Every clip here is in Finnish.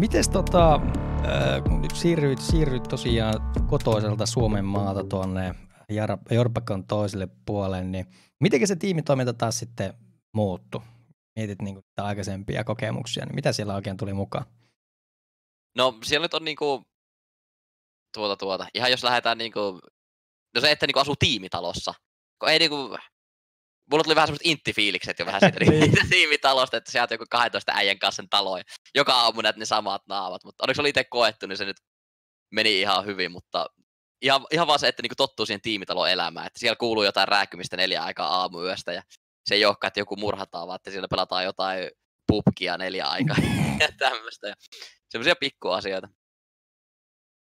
Mites tota, äh, kun nyt siirryit, siirryit tosiaan kotoiselta Suomen maata tuonne Jorpakon toiselle puolelle, niin miten se tiimitoiminta taas sitten muuttui? Mietit niin aikaisempia kokemuksia, niin mitä siellä oikein tuli mukaan? No siellä nyt on niinku, tuota tuota, ihan jos lähdetään niinku, no se, että niinku asuu tiimitalossa, kun ei niinku, mulla tuli vähän semmoiset intti-fiilikset jo vähän siitä niin. tiimitalosta, että sieltä joku 12 äijän kanssa sen taloja. Joka aamu näet ne samat naamat, mutta onneksi oli itse koettu, niin se nyt meni ihan hyvin, mutta ihan, ihan vaan se, että niinku tottuu siihen tiimitalon elämään, että siellä kuuluu jotain rääkymistä neljä aikaa aamuyöstä ja se ei olekaan, että joku murhataan, vaan että siellä pelataan jotain pubkia neljä aikaa ja tämmöistä. Semmoisia pikkuasioita.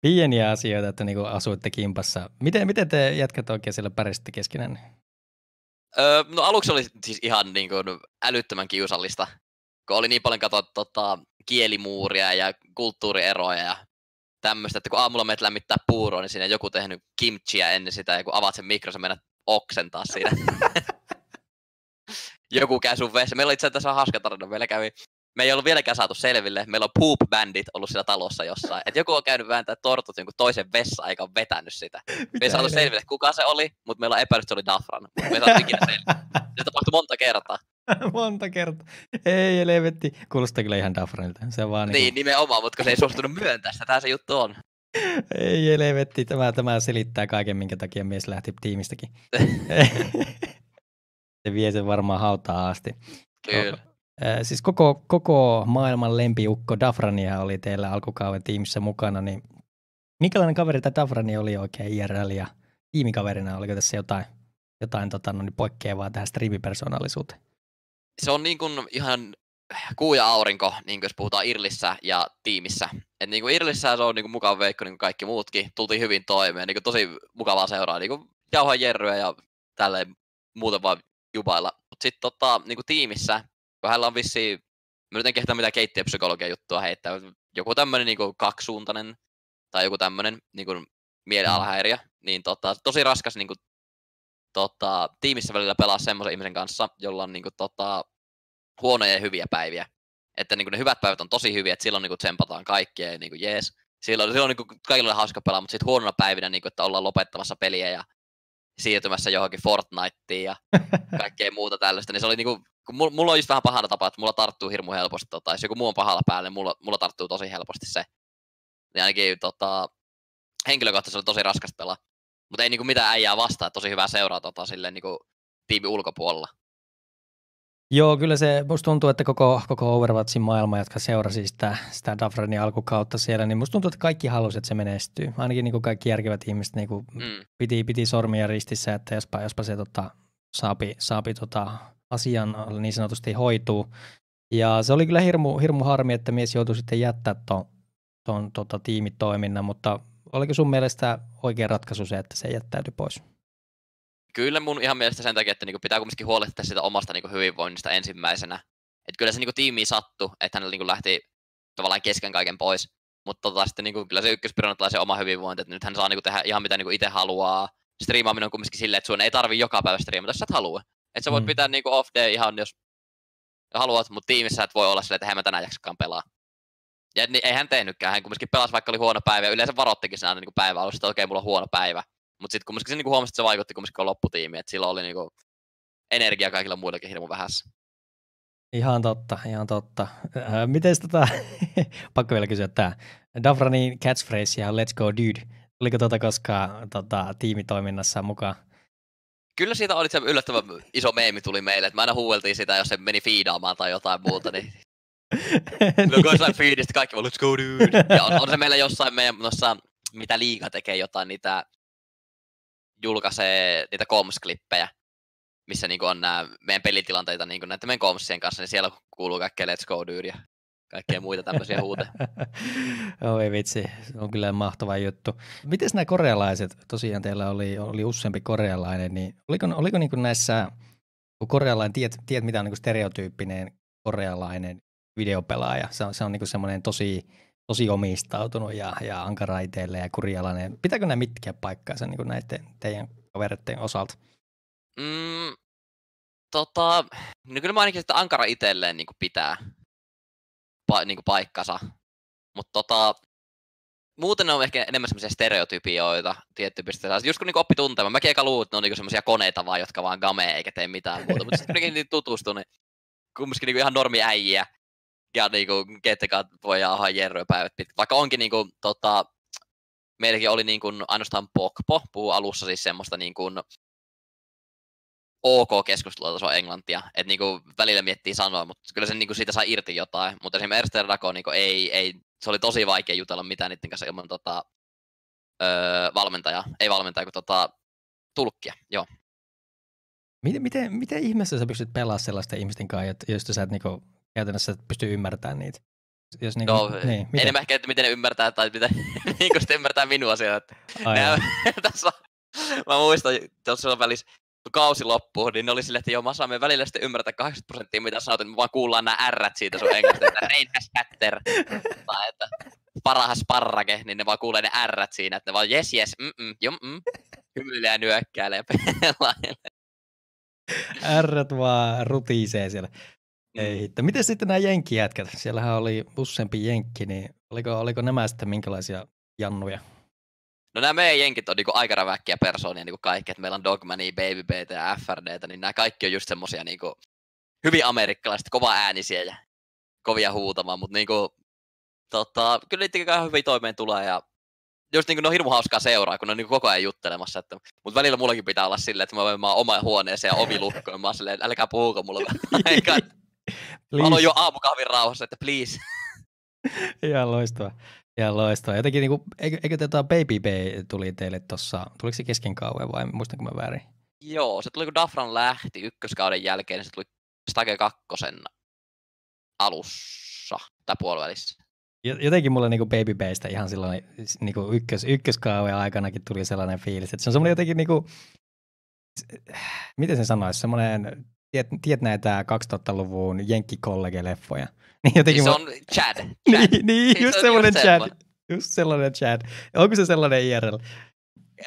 Pieniä asioita, että niinku asuitte kimpassa. Miten, miten te jätkät oikein siellä pärjäsitte keskenään? Öö, no aluksi oli siis ihan niin kuin älyttömän kiusallista, kun oli niin paljon katsottu tota, kielimuuria ja kulttuurieroja ja tämmöistä, että kun aamulla menet lämmittää puuroa, niin siinä joku tehnyt kimchiä ennen sitä, ja kun avaat sen mikro, sä mennät oksentaa siinä. joku käy sun vessa. Meillä oli itse asiassa hauska tarina. Meillä kävi me ei ollut vieläkään saatu selville. Meillä on poop-bandit ollut siellä talossa jossain. Että joku on käynyt vääntää tortut jonkun toisen vessa eikä ole vetänyt sitä. Me ei saatu selville, kuka se oli, mutta meillä on epäilys, että se oli Dafran. Me ei saatu ikinä selville. Se tapahtui monta kertaa. monta kertaa. Ei helvetti. Kuulostaa kyllä ihan Dafranilta. Se vaan niin, niin nimenomaan, mutta se ei suostunut myöntää sitä. Tämä se juttu on. Ei helvetti. Tämä, tämä selittää kaiken, minkä takia mies lähti tiimistäkin. se vie sen varmaan hautaa asti. Kyllä. Siis koko, koko maailman lempiukko Dafrania oli teillä alkukauden tiimissä mukana, niin minkälainen kaveri tämä Dafrani oli oikein IRL ja tiimikaverina? Oliko tässä jotain, jotain tota, no, niin poikkeavaa tähän striimipersoonallisuuteen? Se on niin kuin ihan kuu ja aurinko, niin kuin jos puhutaan Irlissä ja tiimissä. Et niin kuin Irlissä se on niin kuin mukava veikko, niin kuin kaikki muutkin. Tultiin hyvin toimeen, niin kuin tosi mukavaa seuraa, niin kuin jauhaa jerryä ja tälleen muuten vaan jubailla. Mutta sitten tota, niin kuin tiimissä, kun hänellä on vissiin, mä nyt en kehtaa mitään keittiöpsykologian juttua heittää, joku tämmöinen niin kaksisuuntainen tai joku tämmöinen niin kuin mielialahäiriö, niin tota, tosi raskas niin kuin, tota, tiimissä välillä pelaa semmoisen ihmisen kanssa, jolla on niin kuin, tota, huonoja ja hyviä päiviä. Että niin kuin, ne hyvät päivät on tosi hyviä, että silloin niin kuin, tsempataan kaikkia ja niin kuin, jees. Silloin, silloin niin kuin, kaikilla on hauska pelaa, mutta sitten huonona päivinä, niin kuin, että ollaan lopettamassa peliä ja siirtymässä johonkin Fortniteen ja kaikkea muuta tällaista, niin se oli niinku, kun mulla, on just vähän pahana tapa, että mulla tarttuu hirmu helposti, tota, jos joku muu on pahalla päällä, niin mulla, mulla tarttuu tosi helposti se. Niin ainakin tota, henkilökohtaisesti oli tosi raskas pelaa. Mutta ei niinku mitään äijää vastaa, tosi hyvää seuraa tota, silleen, niinku, tiimi ulkopuolella. Joo, kyllä se, musta tuntuu, että koko, koko Overwatchin maailma, jotka seurasi sitä, sitä Dafranin alkukautta siellä, niin musta tuntuu, että kaikki halusivat, että se menestyy. Ainakin niin kuin kaikki järkevät ihmiset niin kuin mm. piti, piti sormia ristissä, että jospa, jospa se tota, saapi, saapi tota, asian niin sanotusti hoituu. Ja se oli kyllä hirmu, hirmu harmi, että mies joutui sitten jättää tuon ton, tota, tiimitoiminnan, mutta oliko sun mielestä oikea ratkaisu se, että se jättäytyi pois? Kyllä mun ihan mielestä sen takia, että niinku pitää kumminkin huolehtia sitä omasta niinku hyvinvoinnista ensimmäisenä. Että kyllä se niinku tiimi sattu, että hänellä niinku lähti tavallaan kesken kaiken pois. Mutta tota, sitten niinku, kyllä se ykköspirona se oma hyvinvointi, että nyt hän saa niinku tehdä ihan mitä niinku itse haluaa. Striimaaminen on kumminkin silleen, että sun ei tarvi joka päivä striimata, jos sä et halua. Että sä voit mm. pitää niinku off day ihan jos haluat, mutta tiimissä et voi olla silleen, että hän mä tänään jaksakaan pelaa. Ja niin, ei hän tehnytkään, hän kumminkin pelasi vaikka oli huono päivä, ja yleensä varottikin sen aina niin päivä alussa, että okei, okay, mulla on huono päivä. Mutta sitten kumminkin se niinku huomasi, että se vaikutti kumminkin lopputiimiin, että sillä oli niinku energia kaikilla muillakin hirmu vähässä. Ihan totta, ihan totta. Äh, miten tota, pakko vielä kysyä tämä, Dafranin catchphrase ja Let's go dude, oliko tota koskaan tota, tiimitoiminnassa mukaan? Kyllä siitä oli se yllättävän iso meemi tuli meille, että mä aina huueltiin sitä, jos se meni fiidaamaan tai jotain muuta, niin No kun jossain feedistä kaikki vaan, let's go dude. Ja on, on, se meillä jossain meidän noissa, mitä liiga tekee jotain niitä julkaisee niitä koms-klippejä, missä niinku on nämä meidän pelitilanteita niinku näiden meidän komsien kanssa, niin siellä kuuluu kaikkea Let's Go Dude ja kaikkea muita tämmöisiä huuteja. Oi vitsi, se on kyllä mahtava juttu. Miten nämä korealaiset, tosiaan teillä oli, oli useampi korealainen, niin oliko, oliko niin näissä, kun korealainen, tiedät, tiedät mitä on niin stereotyyppinen korealainen videopelaaja, se on, se on niin semmoinen tosi tosi omistautunut ja, ja ankaraiteille ja kurjalainen. Pitääkö nämä mitkä paikkaansa niin näiden teidän kavereiden osalta? Mm, tota, no kyllä mä ainakin, että ankara itselleen niin pitää pa, niin paikkansa. Mutta tota, muuten ne on ehkä enemmän semmoisia stereotypioita tietty pisteessä. Just kun niinku oppi tuntemaan, mäkin eka luulen, että ne on niinku semmoisia koneita vaan, jotka vaan gamee eikä tee mitään muuta. Mutta sitten kun tutustuu, niin kumminkin niinku ihan normi äijä. Ja niinku, ketkä voi jaahaa jerryä päivät pitkä. Vaikka onkin niinku, tota, meilläkin oli niinku ainoastaan Pokpo, puhuu alussa siis semmoista niinku, ok keskustelutaso englantia, että niinku välillä miettii sanoa, mutta kyllä se niinku siitä saa irti jotain, mutta esimerkiksi Erster Dako niinku ei, ei, se oli tosi vaikea jutella mitään niiden kanssa ilman tota, öö, valmentaja, ei valmentaja, kun tota, tulkkia, joo. Miten, miten, miten ihmeessä sä pystyt pelaamaan sellaisten ihmisten kanssa, joista sä et niinku, käytännössä pysty ymmärtämään niitä? Jos niinku, no, niin, miten? enemmän ehkä, että miten ne ymmärtää tai miten niin sitten ymmärtää minua siellä. tässä, mä muistan, tuossa on välissä kausi loppuu, niin ne oli silleen, että joo, mä saan välillä sitten ymmärtää 80 prosenttia, mitä sanot, että me vaan kuullaan nämä ärrät siitä sun englannista, että reinhäs hätter, tai että parahas parrake, niin ne vaan kuulee ne ärrät siinä, että ne vaan yes, yes, mm, mm, jum, mm, hymyilee ja nyökkäilee ja pelailee. Ärrät vaan rutisee siellä. Ei hitto. Miten sitten nämä jenkkijätkät? Siellähän oli useampi jenkki, niin oliko, oliko nämä sitten minkälaisia jannuja? No nämä meidän jenkit on niinku aika räväkkiä persoonia niinku kaikki, että meillä on Dogmania, Baby B ja FRDtä, niin nämä kaikki on just semmosia niinku hyvin amerikkalaiset, kova äänisiä ja kovia huutamaan, mutta niinku, tota, kyllä niitä hyvin toimeen tulee ja just niinku, ne on hirmu hauskaa seuraa, kun ne on niinku koko ajan juttelemassa. Että, mutta välillä mullakin pitää olla silleen, että mä voin maa oma huoneeseen ja ovi lukkoon. Mä oon silleen, älkää puhuko mulle aikaa. mä aloin jo aamukahvin rauhassa, että please. Ihan loistavaa. Ja loistavaa. Jotenkin, niin kuin, eikö, eikö tätä Baby Bay tuli teille tuossa, tuliko se kesken kauan vai muistanko mä väärin? Joo, se tuli kun Dafran lähti ykköskauden jälkeen, niin se tuli Stage kakkosen alussa tai puolivälissä. Jotenkin mulle niin Baby Baystä ihan silloin niin kuin ykkös, ykköskauden aikanakin tuli sellainen fiilis, että se on semmoinen jotenkin niin kuin, miten se sanoisi, semmoinen, tiet, tiet näitä 2000-luvun jenkkikollege-leffoja – niin jotenkin siis se on Chad. Chad. niin, niin siis just semmoinen Chad. Semmoinen. Just sellainen Chad. Onko se sellainen IRL?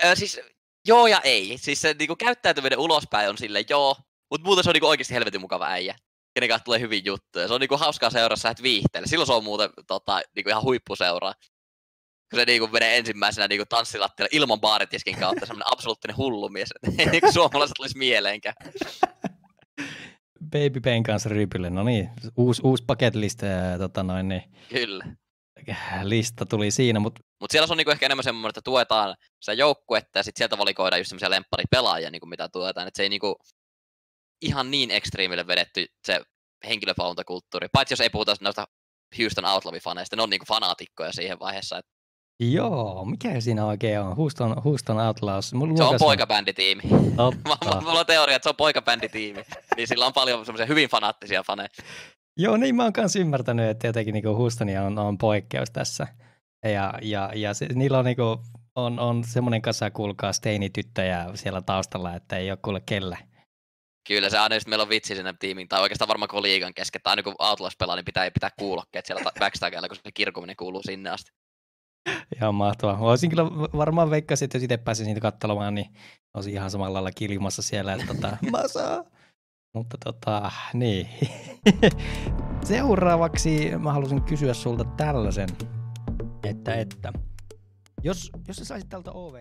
Ö, siis joo ja ei. Siis se niinku, käyttäytyminen ulospäin on sille joo, mutta muuten se on niinku, oikeasti helvetin mukava äijä. Kenen kanssa tulee hyvin juttuja. Se on niinku, hauskaa seurassa, että viihtelee. Silloin se on muuten tota, niinku, ihan huippuseuraa. Kun se niinku, menee ensimmäisenä niinku, tanssilattialla ilman baaritiskin kautta, semmoinen absoluuttinen hullumies. niinku suomalaiset olisi mieleenkään. Baby Pain kanssa rypylle. No niin, uusi, uusi bucket list, ää, tota noin, niin, Kyllä. lista tuli siinä. Mutta Mut siellä on niinku ehkä enemmän semmoinen, että tuetaan sitä joukkuetta ja sitten sieltä valikoidaan just semmoisia lempparipelaajia, niinku mitä tuetaan. Että se ei niinku ihan niin ekstriimille vedetty se henkilövalvontakulttuuri. Paitsi jos ei puhuta noista Houston Outlaw-faneista, ne on niinku fanaatikkoja siihen vaiheessa. Että Joo, mikä siinä oikein on? Houston, Houston Outlaws. Mulla se on poikabänditiimi. Mulla on teoria, että se on poikabänditiimi. niin sillä on paljon semmoisia hyvin fanaattisia faneja. Joo, niin mä oon myös ymmärtänyt, että jotenkin niinku Houstonia on, on poikkeus tässä. Ja, ja, ja se, niillä on, niinku, on, on semmoinen kasa, kuulkaa, steinityttöjä siellä taustalla, että ei ole kuule kelle. Kyllä se aina, meillä on vitsi sinne tiimiin, tai oikeastaan varmaan koko liigan kesken, tai aina kun Outlaws pelaa, niin pitää, pitää kuulokkeet siellä backstagella, kun se kirkuminen kuuluu sinne asti. Ihan mahtavaa. Olisin kyllä varmaan veikkasin, että jos itse pääsin niitä katselemaan, niin olisin ihan samalla lailla kiljumassa siellä, että tota, masa. Mutta tota, niin. Seuraavaksi mä halusin kysyä sulta tällaisen, että, että jos, jos sä saisit tältä OV